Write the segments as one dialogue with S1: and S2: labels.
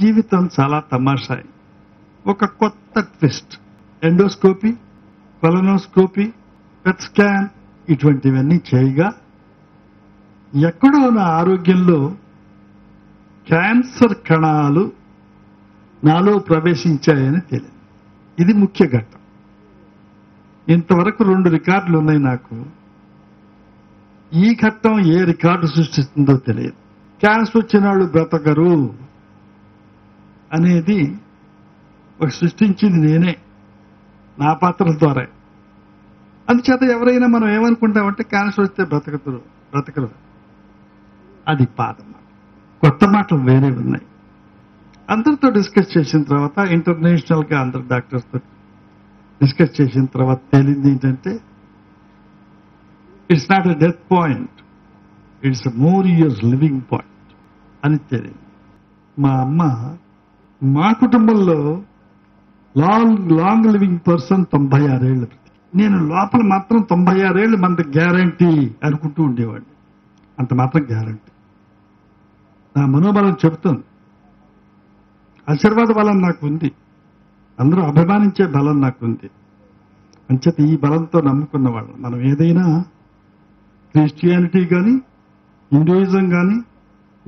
S1: జీవితం చాలా తమాషాయి ఒక కొత్త twist. Endoscopy colonoscopy PET scan ఇటువంటివన్నీ చేయగా ఎక్కడో నా ఆరోగ్యంలో క్యాన్సర్ కణాలు నాలో ప్రవేశించాయని తెలియదు. ఇది ముఖ్య ఘట్టం. ఇంతవరకు రెండు రికార్డులు ఉన్నాయి నాకు. ఈ ఘట్టం ఏ రికార్డు సృష్టిస్తుందో తెలియదు. క్యాన్సర్ వచ్చిన వాళ్ళు బ్రతకరు. అనేది ఒక సృష్టించింది నేనే నా పాత్రల ద్వారా. అందుచేత ఎవరైనా మనం ఏమనుకుంటామంటే క్యాన్సర్ వస్తే బ్రతకదు బ్రతకరు. అది పాత మాట. కొత్త మాటలు వేరే ఉన్నాయి. అందరితో డిస్కస్ చేసిన తర్వాత ఇంటర్నేషనల్గా అందరు డాక్టర్స్తో డిస్కస్ చేసిన తర్వాత తేలింది ఏంటంటే it's not a death point it's more years living point అని తెలియదు మా అమ్మ మా కుటుంబంలో లాంగ్ లాంగ్ లివింగ్ పర్సన్ తొంభై ఆరేళ్ళు. నేను లోపల మాత్రం తొంభై ఆరేళ్ళు మనకి గ్యారంటీ అనుకుంటూ ఉండేవాడిని. అంత మాత్రం గ్యారంటీ. నా మనోబలం చెబుతాను ఆశీర్వాద బలం నాకు ఉంది అందరూ అభిమానించే బలం నాకు ఉంది అంచేత ఈ బలంతో నమ్ముకున్న వాళ్ళు. మనం ఏదైనా క్రిస్టియానిటీ కానీ హిందూయిజం కానీ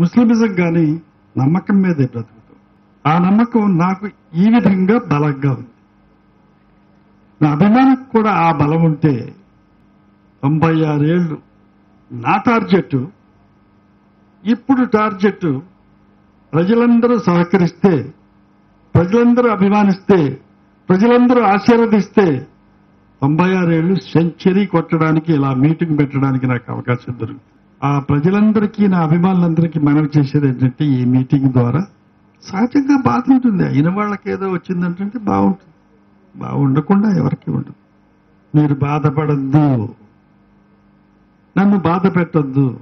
S1: ముస్లిమిజం కానీ నమ్మకం మీదే బ్రతుకు. ఆ నమ్మకం నాకు ఈ విధంగా బలంగా ఉంది. నా అభిమానికి కూడా ఆ బలం ఉంటే తొంభై ఆరేళ్ళు నా టార్గెట్ ఇప్పుడు టార్గెట్ ప్రజలందరూ సహకరిస్తే ప్రజలందరూ అభిమానిస్తే ప్రజలందరూ ఆశీర్వదిస్తే తొంభై ఆరేళ్ళు సెంచరీ కొట్టడానికి ఇలా మీటింగ్ పెట్టడానికి నాకు అవకాశం దొరుకుతుంది. ఆ ప్రజలందరికీ నా అభిమానులందరికీ మనవి చేసేది ఏంటంటే ఈ మీటింగ్ ద్వారా సహజంగా బాధ ఉంటుంది. అయిన వాళ్ళకి ఏదో వచ్చిందంటే బాగుంటుంది. బాగుండకుండా ఎవరికి ఉండదు. మీరు బాధపడద్దు. నన్ను బాధ పెట్టద్దు.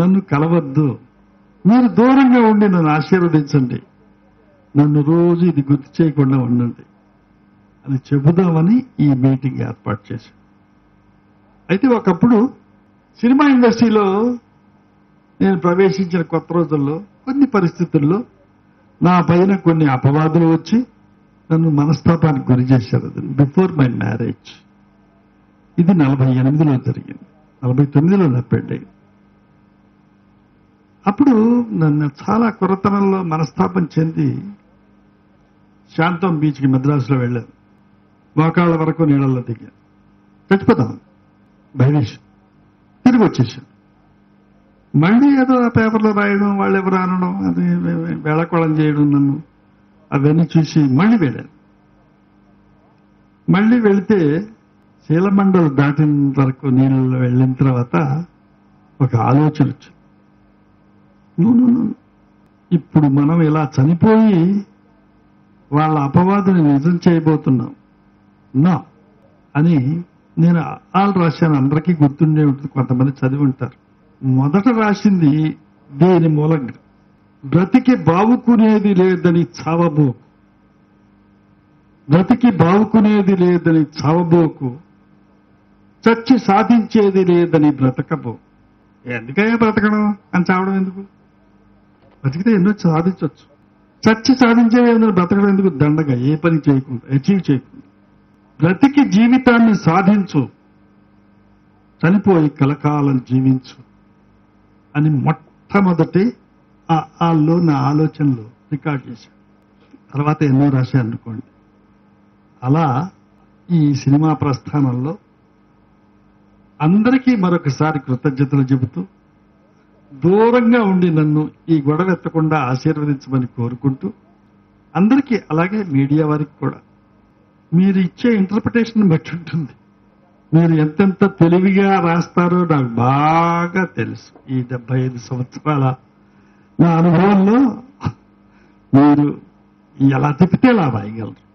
S1: నన్ను కలవద్దు. మీరు దూరంగా ఉండి నన్ను ఆశీర్వదించండి. నన్ను రోజు ఇది గుర్తు చేయకుండా ఉండండి అని చెబుదామని ఈ మీటింగ్ ఏర్పాటు చేశాను. అయితే ఒకప్పుడు సినిమా ఇండస్ట్రీలో నేను ప్రవేశించిన కొత్త రోజుల్లో కొన్ని పరిస్థితుల్లో నా పైన కొన్ని అపవాదులు వచ్చి నన్ను మనస్తాపానికి గురి చేశారు అది. బిఫోర్ మై మ్యారేజ్ ఇది నలభై ఎనిమిదిలో జరిగింది. నలభై తొమ్మిదిలో నా పెళ్ళి. అప్పుడు నన్ను చాలా కొరతనంలో మనస్తాపం చెంది శాంతం బీచ్కి మద్రాసులో వెళ్ళాను. మోకాళ్ళ వరకు నీళ్ళల్లో దిగాను. చచ్చిపోతాను భయవేశం తిరిగి వచ్చేసాను మళ్ళీ ఏదో ఆ పేపర్లో రాయడం వాళ్ళు ఎవరు అనడం అది వేళకోళం చేయడం నన్ను. అవన్నీ చూసి మళ్ళీ వెళ్ళాను. మళ్ళీ వెళితే శీలమండలు దాటిన వరకు నేను వెళ్ళిన తర్వాత ఒక ఆలోచన వచ్చింది. నో, ఇప్పుడు మనం ఇలా చనిపోయి వాళ్ళ అపవాదుని నిజం చేయబోతున్నాం. నా అని నేను ఆల్ రాశాను. అందరికీ గుర్తుండే ఉంటుంది. కొంతమంది చదివి ఉంటారు. మొదట రాసింది దేని మూలంగా. బ్రతికి బావుకునేది లేదని చావబోకు. బ్రతికి బావుకునేది లేదని చావబోకు. చచ్చి సాధించేది లేదని బ్రతకబో. ఎందుకయ్యా బ్రతకడం? అని చావడం ఎందుకు? బ్రతికితే ఎన్నో సాధించవచ్చు చచ్చి సాధించేవి ఏమన్నా బ్రతకడం ఎందుకు? దండగా ఏ పని చేయకుండా అచీవ్ చేయకుండా. బ్రతికి జీవితాన్ని సాధించు. చనిపోయి కలకాలం జీవించు. అని మొట్టమొదటి ఆ ఆల్లో నా ఆలోచనలు రికార్డ్ చేశాను తర్వాత ఎన్నో రాశాను అనుకోండి. అలా ఈ సినిమా ప్రస్థానంలో అందరికీ మరొకసారి కృతజ్ఞతలు చెబుతూ దూరంగా ఉండి నన్ను ఈ గొడవ ఎత్తకుండా ఆశీర్వదించమని కోరుకుంటూ అందరికీ అలాగే మీడియా వారికి కూడా మీరు ఇచ్చే ఇంటర్ప్రిటేషన్ బట్టి ఉంటుంది. మీరు ఎంతెంత తెలివిగా రాస్తారో నాకు బాగా తెలుసు. ఈ డెబ్బై ఐదు సంవత్సరాల నా అనుభవంలో మీరు ఎలా తిప్పితే అలా రాయగలరు.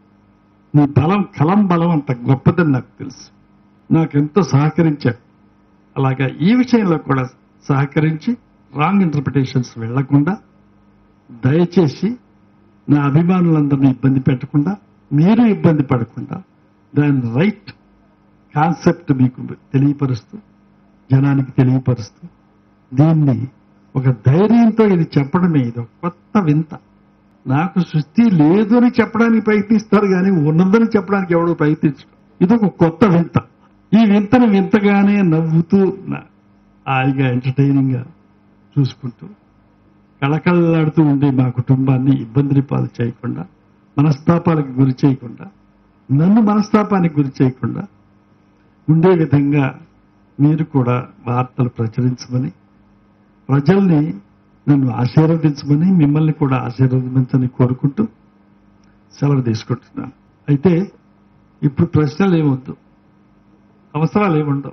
S1: మీ బలం కలం బలం అంత గొప్పదని నాకు తెలుసు. నాకెంతో సహకరించారు. అలాగా ఈ విషయంలో కూడా సహకరించి రాంగ్ ఇంటర్ప్రిటేషన్స్ వెళ్ళకుండా దయచేసి నా అభిమానులందరినీ ఇబ్బంది పెట్టకుండా మీరు ఇబ్బంది పడకుండా దాని రైట్ కాన్సెప్ట్ మీకు తెలియపరుస్తూ జనానికి తెలియపరుస్తూ దీన్ని ఒక ధైర్యంతో ఇది చెప్పడమే ఇది ఒక కొత్త వింత. నాకు సృష్టి లేదు అని చెప్పడానికి ప్రయత్నిస్తారు కానీ ఉన్నదని చెప్పడానికి ఎవడో ప్రయత్నించడం. ఇది ఒక కొత్త వింత. ఈ వింతను వింతగానే నవ్వుతూ నా- హాయిగా ఎంటర్టైనింగ్గా చూసుకుంటూ కళకళలాడుతూ ఉండే మా కుటుంబాన్ని ఇబ్బందిని పాలు చేయకుండా మనస్తాపాలకు గురి చేయకుండా నన్ను మనస్తాపానికి గురి చేయకుండా ఉండే విధంగా మీరు కూడా వార్తలు ప్రచురించమని ప్రజల్ని నన్ను ఆశీర్వదించమని మిమ్మల్ని కూడా ఆశీర్వదించమని కోరుకుంటూ సెలవు తీసుకుంటున్నాను. అయితే ఇప్పుడు ప్రశ్నలు ఏమొద్దు? అవసరాలు ఏముండవు?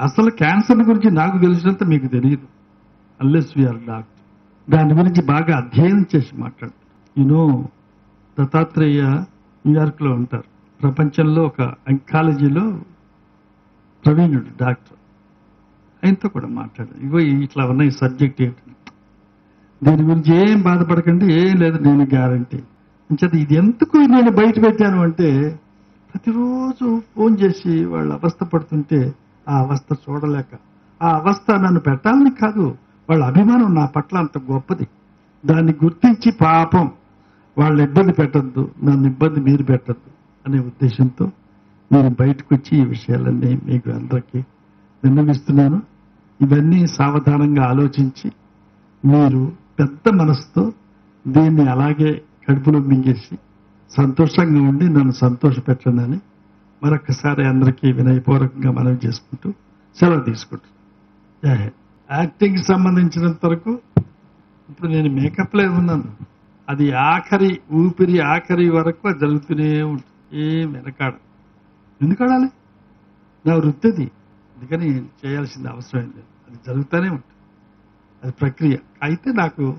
S1: అసలు క్యాన్సర్ గురించి నాకు తెలిసినంత మీకు తెలియదు. అల్లెస్ వీఆర్ డాక్టర్ దాని గురించి బాగా అధ్యయనం చేసి మాట్లాడు. యూనో దత్తాత్రేయ న్యూయార్క్లో ఉంటారు. ప్రపంచంలో ఒక అంకాలజీలో ప్రవీణుడు డాక్టర్. ఆయనతో కూడా మాట్లాడాను. ఇగో ఇట్లా ఉన్నాయి సబ్జెక్ట్ ఏంటి? దీని గురించి ఏం బాధపడకండి ఏం లేదు నేను గ్యారంటీ. అంచేత ఇది ఎందుకు నేను బయట పెట్టాను అంటే ప్రతిరోజు ఫోన్ చేసి వాళ్ళు అవస్థ పడుతుంటే ఆ అవస్థ చూడలేక ఆ అవస్థ నన్ను పెట్టాలని కాదు వాళ్ళ అభిమానం నా పట్ల అంత గొప్పది. దాన్ని గుర్తించి పాపం వాళ్ళ ఇబ్బంది పెట్టద్దు నన్ను ఇబ్బంది మీరు పెట్టద్దు అనే ఉద్దేశంతో నేను బయటకు వచ్చి ఈ విషయాలన్నీ మీకు అందరికీ విన్నవిస్తున్నాను. ఇవన్నీ సావధానంగా ఆలోచించి మీరు పెద్ద మనసుతో దీన్ని అలాగే కడుపులో మింగేసి సంతోషంగా ఉండి నన్ను సంతోషపెట్టండి మరొకసారి అందరికీ వినయపూర్వకంగా మనవి చేసుకుంటూ సెలవు తీసుకుంటున్నాను. యాక్టింగ్కి సంబంధించినంత వరకు ఇప్పుడు నేను మేకప్లో ఉన్నాను. అది ఆఖరి ఊపిరి ఆఖరి వరకు జరుగుతూనే ఉంటుంది. ఏం వెనకాడ ఎందుకు ఆడాలి? నా వృత్తి అది అందుకని చేయాల్సిన అవసరం ఏం లేదు. అది జరుగుతూనే ఉంటుంది. అది ప్రక్రియ. అయితే నాకు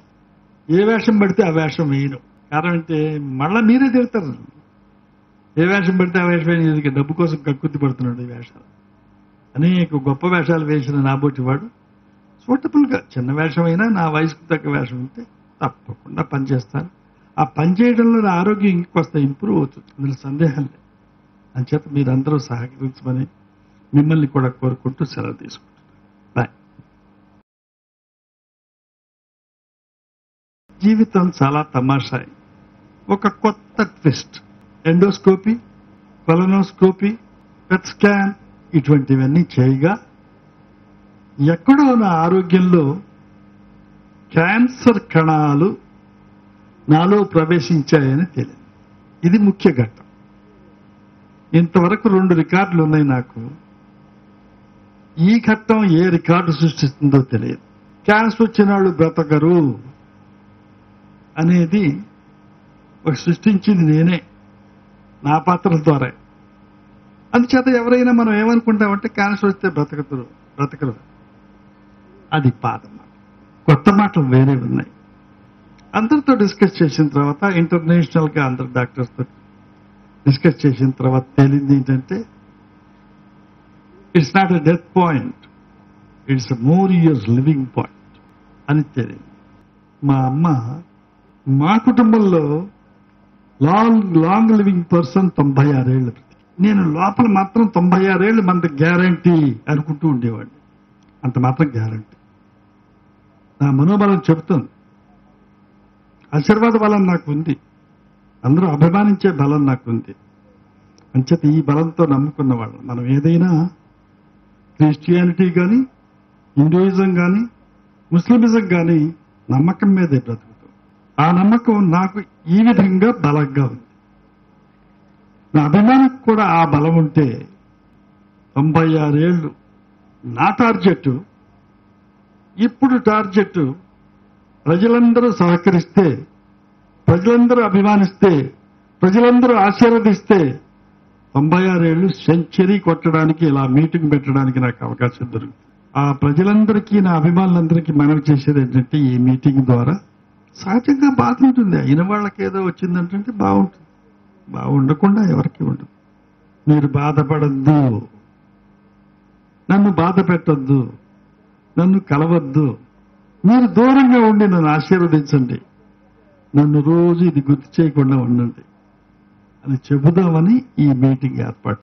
S1: ఏ వేషం పడితే ఆ వేషం వేయను. కారణం అంటే మళ్ళీ మీరే తిడతారు. ఏ వేషం పడితే ఆ వేషం వేయను. డబ్బు కోసం కక్కుర్తి పడుతున్నాడు ఈ వేషాలు. అనేక గొప్ప వేషాలు వేసిన నాబోటి వాడు సూటబుల్గా చిన్న వేషం అయినా నా వయసుకు తగ్గ వేషం ఉంటే తప్పకుండా పనిచేస్తాను. ఆ పని చేయడంలో నా ఆరోగ్యం ఇంకొస్త ఇంప్రూవ్ అవుతుంది. అందులో సందేహం లేదు. అంచేత మీరందరూ సహకరించమని మిమ్మల్ని కూడా కోరుకుంటూ సెలవు తీసుకుంటున్నాను. బాయ్ జీవితం చాలా తమాషాయి ఒక కొత్త twist. Endoscopy colonoscopy PET scan ఇటువంటివన్నీ చేయగా ఎక్కడో నా ఆరోగ్యంలో క్యాన్సర్ కణాలు నాలో ప్రవేశించాయని తెలియదు. ఇది ముఖ్య ఘట్టం. ఇంతవరకు రెండు రికార్డులు ఉన్నాయి నాకు. ఈ ఘట్టం ఏ రికార్డు సృష్టిస్తుందో తెలియదు. క్యాన్సర్ వచ్చిన వాళ్ళు బ్రతకరు అనేది ఒక సృష్టించింది నేనే నా పాత్ర ద్వారా. అందుచేత ఎవరైనా మనం ఏమనుకుంటామంటే క్యాన్సర్ వస్తే బ్రతకరు బ్రతకరు. అది పాత మాట. కొత్త మాటలు వేరే ఉన్నాయి. అందరితో డిస్కస్ చేసిన తర్వాత ఇంటర్నేషనల్గా అందరు డాక్టర్స్తో డిస్కస్ చేసిన తర్వాత తేలింది ఏంటంటే it's not a death point it's more years living point అని తేలింది. మా అమ్మ మా కుటుంబంలో లాంగ్ లాంగ్ లివింగ్ పర్సన్ తొంభై ఆరేళ్ళు నేను లోపల మాత్రం తొంభై ఆరేళ్ళు మనకి గ్యారంటీ అనుకుంటూ ఉండేవాడిని. అంత మాత్రం గ్యారంటీ నా మనోబలం చెబుతుంది. ఆశీర్వాద బలం నాకు ఉంది. అందరూ అభిమానించే బలం నాకు ఉంది అంచేత ఈ బలంతో నమ్ముకున్న వాళ్ళు. మనం ఏదైనా క్రిస్టియానిటీ కానీ హిందూయిజం కానీ ముస్లిమిజం కానీ నమ్మకం మీదే బ్రతుకుతాం. ఆ నమ్మకం నాకు ఈ విధంగా బలంగా ఉంది. నా అభిమానికి కూడా ఆ బలం ఉంటే తొంభై ఆరేళ్ళు నా టార్గెట్ ఇప్పుడు టార్గెట్ ప్రజలందరూ సహకరిస్తే ప్రజలందరూ అభిమానిస్తే ప్రజలందరూ ఆశీర్వదిస్తే తొంభై ఆరేళ్ళు సెంచరీ కొట్టడానికి ఇలా మీటింగ్ పెట్టడానికి నాకు అవకాశం దొరుకుతుంది. ఆ ప్రజలందరికీ నా అభిమానులందరికీ మనవి చేసేది ఏంటంటే ఈ మీటింగ్ ద్వారా సహజంగా బాధ ఉంటుంది అయిన వాళ్ళకి ఏదో వచ్చిందంటే బాగుంటుంది. బాగుండకుండా ఎవరికి ఉండదు. మీరు బాధపడద్దు. నన్ను బాధ పెట్టద్దు. నన్ను కలవద్దు. మీరు దూరంగా ఉండి నన్ను ఆశీర్వదించండి. నన్ను రోజు ఇది గుర్తు చేయకుండా ఉండండి అని చెబుదామని ఈ మీటింగ్ ఏర్పాటు